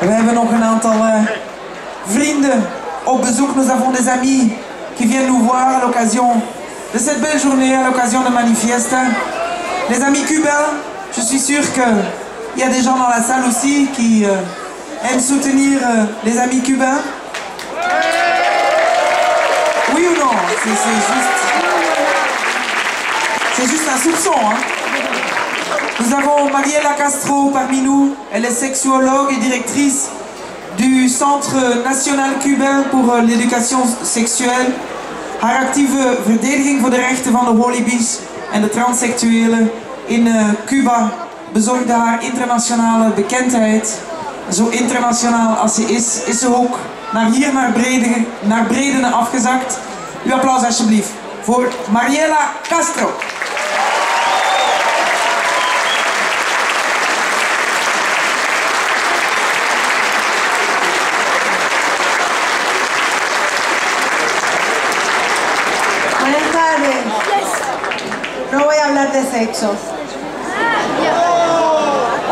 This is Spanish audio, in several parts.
We hebben nog een aantal uh. Nous avons des amis qui viennent nous voir à l'occasion de cette belle journée, à l'occasion de Manifeste. Les amis cubains, je suis sûr qu'il y a des gens dans la salle aussi qui euh, aiment soutenir euh, les amis cubains. Oui ou non? C'est juste... Juste un soupçon. Hein nous avons Mariela Castro parmi nous. Elle est sexuologue et directrice du Centre National Cubain pour l'éducation seksuele. Haar actieve verdediging voor de rechten van de holibies en de transseksuelen in Cuba bezorgde haar internationale bekendheid. Zo internationaal als ze is, is ze ook naar hier naar Breden, naar Bredene afgezakt. Uw applaus alsjeblieft voor Mariela Castro. No voy a hablar de sexo.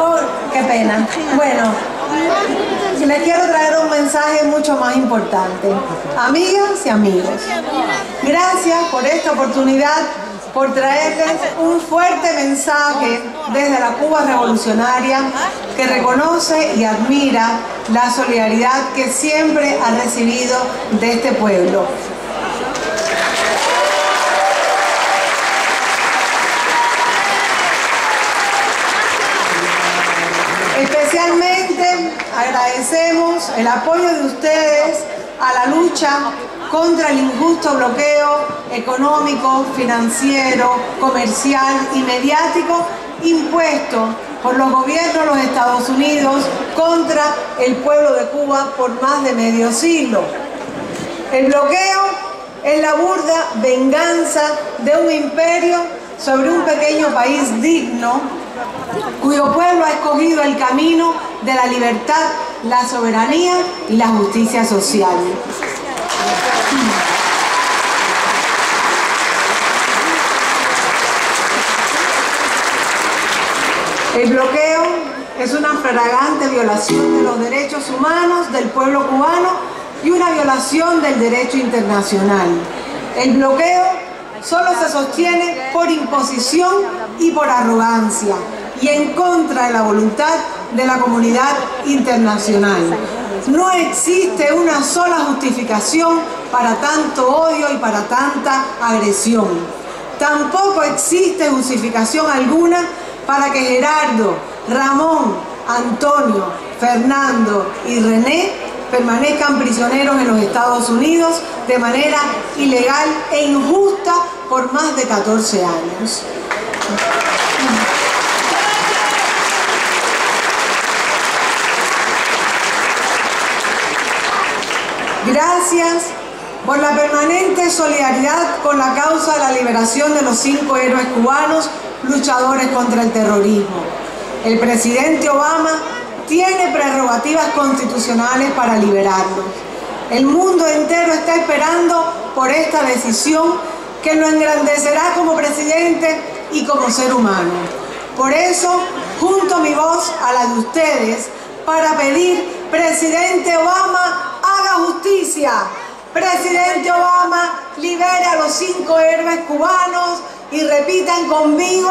Oh, qué pena. Bueno, les quiero traer un mensaje mucho más importante. Amigas y amigos, gracias por esta oportunidad, por traerles un fuerte mensaje desde la Cuba revolucionaria que reconoce y admira la solidaridad que siempre ha recibido de este pueblo. Especialmente agradecemos el apoyo de ustedes a la lucha contra el injusto bloqueo económico, financiero, comercial y mediático impuesto por los gobiernos de los Estados Unidos contra el pueblo de Cuba por más de medio siglo. El bloqueo es la burda venganza de un imperio sobre un pequeño país digno cuyo pueblo ha escogido el camino de la libertad, la soberanía y la justicia social. El bloqueo es una fragante violación de los derechos humanos del pueblo cubano y una violación del derecho internacional. El bloqueo solo se sostiene por imposición y por arrogancia y en contra de la voluntad de la comunidad internacional. No existe una sola justificación para tanto odio y para tanta agresión. Tampoco existe justificación alguna para que Gerardo, Ramón, Antonio, Fernando y René permanezcan prisioneros en los Estados Unidos de manera ilegal e injusta por más de 14 años. Gracias por la permanente solidaridad con la causa de la liberación de los cinco héroes cubanos luchadores contra el terrorismo. El presidente Obama tiene prerrogativas constitucionales para liberarlos. El mundo entero está esperando por esta decisión que lo engrandecerá como presidente y como ser humano. Por eso, junto mi voz a la de ustedes, para pedir, presidente Obama, haga justicia. Presidente Obama, libere a los cinco héroes cubanos y repitan conmigo,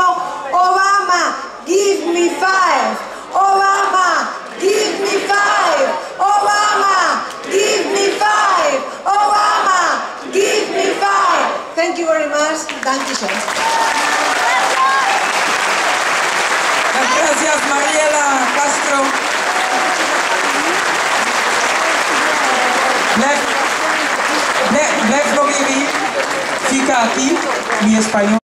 Obama, give me five. Obama, give me five. Obama, give me five. Obama, give me five. You, sir. Gracias Mariela Castro. Blijf, blijf, blijf nog even hier. Mi español.